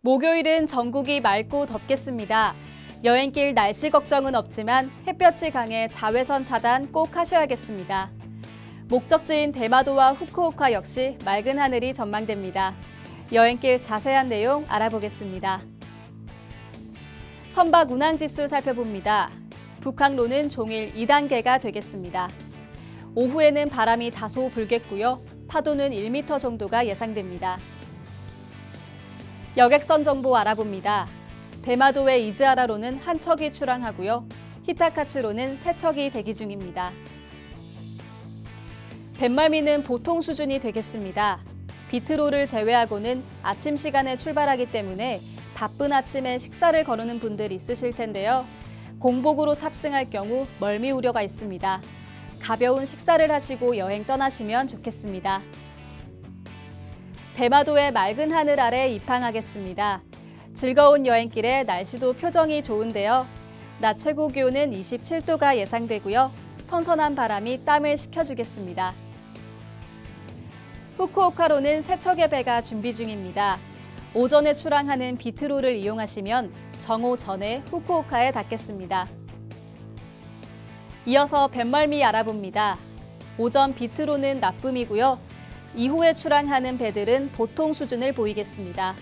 목요일은 전국이 맑고 덥겠습니다. 여행길 날씨 걱정은 없지만 햇볕이 강해 자외선 차단 꼭 하셔야겠습니다. 목적지인 대마도와 후쿠오카 역시 맑은 하늘이 전망됩니다. 여행길 자세한 내용 알아보겠습니다. 선박 운항지수 살펴봅니다. 북항로는 종일 2단계가 되겠습니다. 오후에는 바람이 다소 불겠고요. 파도는 1m 정도가 예상됩니다. 여객선 정보 알아봅니다. 대마도의 이즈아라로는 한 척이 출항하고요. 히타카츠로는 세 척이 대기 중입니다. 뱃말미는 보통 수준이 되겠습니다. 비트로를 제외하고는 아침 시간에 출발하기 때문에 바쁜 아침에 식사를 거르는 분들 있으실 텐데요. 공복으로 탑승할 경우 멀미 우려가 있습니다. 가벼운 식사를 하시고 여행 떠나시면 좋겠습니다. 대마도의 맑은 하늘 아래 입항하겠습니다. 즐거운 여행길에 날씨도 표정이 좋은데요. 낮 최고 기온은 27도가 예상되고요. 선선한 바람이 땀을 식혀주겠습니다. 후쿠오카로는 세척의 배가 준비 중입니다. 오전에 출항하는 비트로를 이용하시면 정오 전에 후쿠오카에 닿겠습니다. 이어서 뱃멀미 알아봅니다. 오전 비트로는 나쁨이고요. 이후에 출항하는 배들은 보통 수준을 보이겠습니다.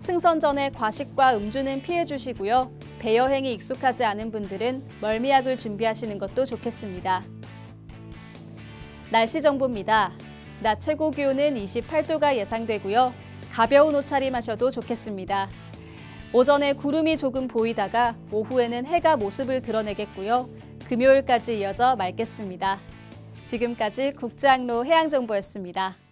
승선 전에 과식과 음주는 피해 주시고요. 배 여행이 익숙하지 않은 분들은 멀미약을 준비하시는 것도 좋겠습니다. 날씨 정보입니다. 낮 최고 기온은 28도가 예상되고요. 가벼운 옷차림 하셔도 좋겠습니다. 오전에 구름이 조금 보이다가 오후에는 해가 모습을 드러내겠고요. 금요일까지 이어져 맑겠습니다. 지금까지 국제항로 해양정보였습니다.